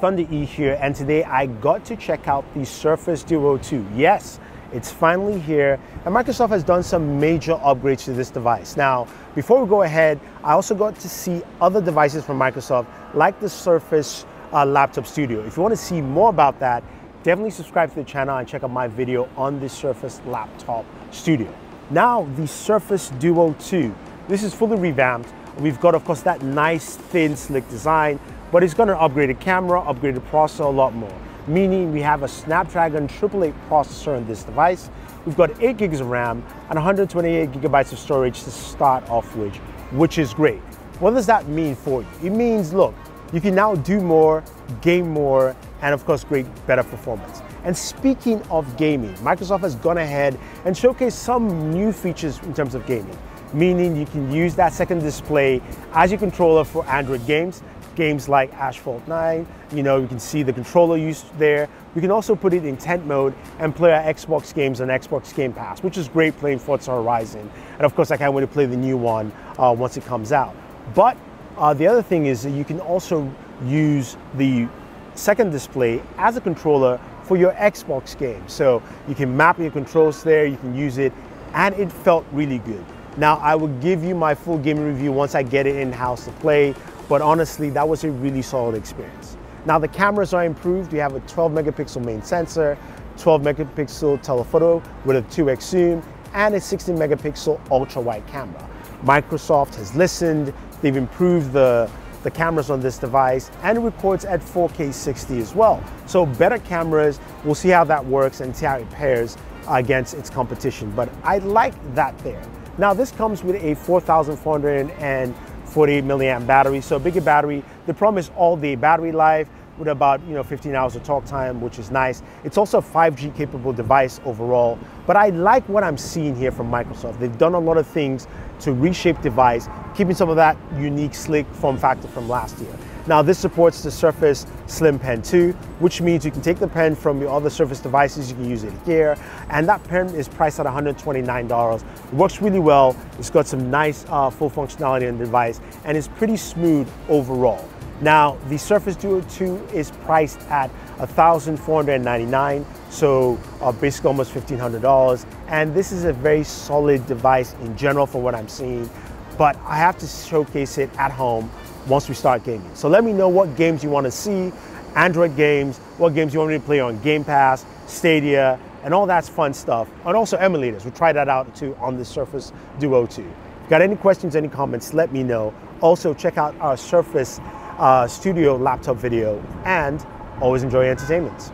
Thunder E here, and today I got to check out the Surface Duo 2. Yes, it's finally here, and Microsoft has done some major upgrades to this device. Now, before we go ahead, I also got to see other devices from Microsoft, like the Surface uh, Laptop Studio. If you want to see more about that, definitely subscribe to the channel and check out my video on the Surface Laptop Studio. Now, the Surface Duo 2. This is fully revamped. We've got, of course, that nice, thin, slick design, but it's got an upgraded camera, upgraded processor, a lot more. Meaning we have a Snapdragon 888 processor in this device. We've got 8 gigs of RAM and 128 gigabytes of storage to start off with, which is great. What does that mean for you? It means, look, you can now do more, game more, and of course, great, better performance. And speaking of gaming, Microsoft has gone ahead and showcased some new features in terms of gaming, meaning you can use that second display as your controller for Android games, games like Asphalt 9, you know, you can see the controller used there. We can also put it in tent mode and play our Xbox games on Xbox Game Pass, which is great playing Forza Horizon. And of course, I can't wait to play the new one uh, once it comes out. But uh, the other thing is that you can also use the second display as a controller for your Xbox game. So you can map your controls there, you can use it, and it felt really good. Now, I will give you my full gaming review once I get it in-house to play, but honestly, that was a really solid experience. Now, the cameras are improved. You have a 12 megapixel main sensor, 12 megapixel telephoto with a 2x zoom, and a 16 megapixel ultra wide camera. Microsoft has listened, they've improved the, the cameras on this device and it records at 4K 60 as well. So better cameras, we'll see how that works and see how it pairs against its competition. But I like that there. Now this comes with a 4,440 milliamp battery, so bigger battery. The problem is all day battery life with about you know 15 hours of talk time, which is nice. It's also a 5G capable device overall, but I like what I'm seeing here from Microsoft. They've done a lot of things to reshape device, keeping some of that unique slick form factor from last year. Now this supports the Surface Slim Pen 2, which means you can take the pen from your other Surface devices, you can use it here, and that pen is priced at $129. It works really well, it's got some nice uh, full functionality on the device, and it's pretty smooth overall. Now, the Surface Duo 2 is priced at $1,499, so uh, basically almost $1,500. And this is a very solid device in general for what I'm seeing, but I have to showcase it at home once we start gaming. So let me know what games you want to see, Android games, what games you want me to play on Game Pass, Stadia, and all that fun stuff. And also emulators, we'll try that out too on the Surface Duo 2. If you got any questions, any comments, let me know. Also check out our Surface uh, studio laptop video, and always enjoy entertainment.